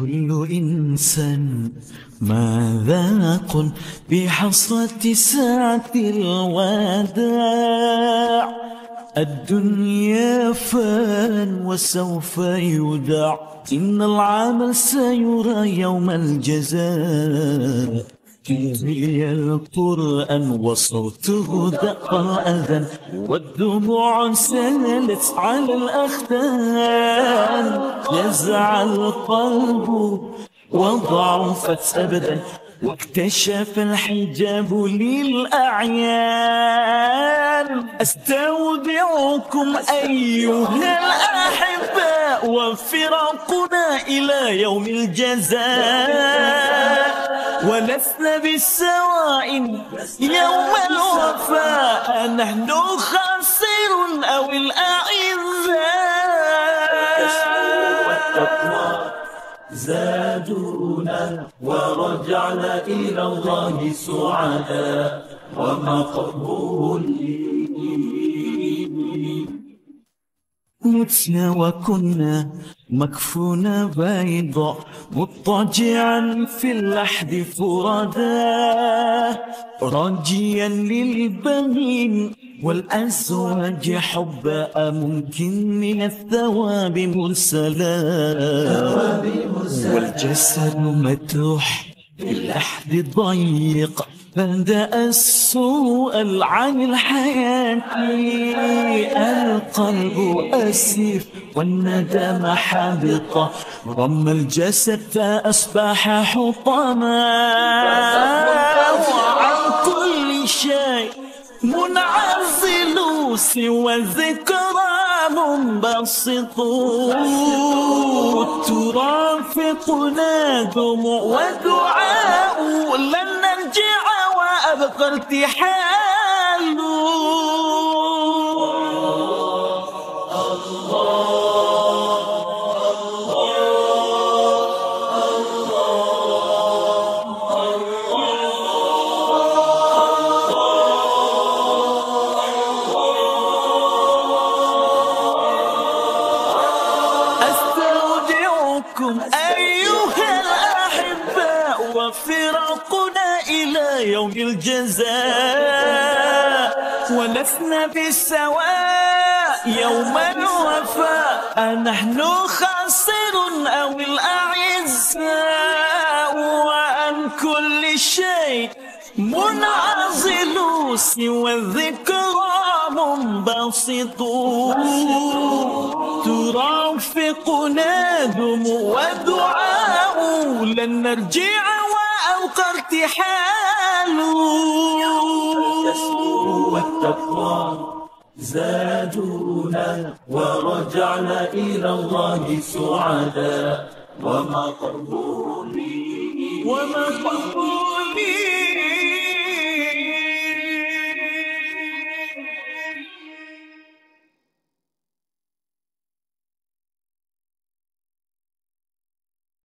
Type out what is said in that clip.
كل إنسان ماذا قل بحصرة ساعة الوداع. الدنيا فان وسوف يدع إن العمل سيرى يوم الجزاء. هي القرآن وصوته دق أذن والدموع سالت على الأختان يزع القلب وضعفت أبدا واكتشف الحجاب للأعيان. أستودعكم أيها الأحباء وفراقنا إلى يوم الجزاء. ولسنا بالسواء يوم الوفاء نحن خاسر أو الأعزاء. زادونا ورجعنا إلى الله سعدا ومقبولين متنا وكنا مكفونا بيضاء مضطجعا في اللحد فرادا راجيا للبنين والأزواج حبا ممكن من الثواب مرسلا. والجسد متروح في اللحد ضيق بدأ السؤال عن الحياة القلب أسير والندم حابطة رم الجسد فأصبح حطما وعن كل شيء منعزل سوى الذكرى منبسط ترافقنا دموع ودعاء لن ارتحال أستودعكم أيها الأحباء وفراقنا إلى يوم الجزاء. ولسنا بالسواء يوم الوفاء. نحن خاسر أو الأعزاء؟ وعن كل شيء منعزل. سوى الذكرى منبسط. ترافقنا دموع ودعاء لن نرجع وأوقى ارتحال والتقوى زادونا ورجعنا إلى الله سعدا ومقبولين ومقبولين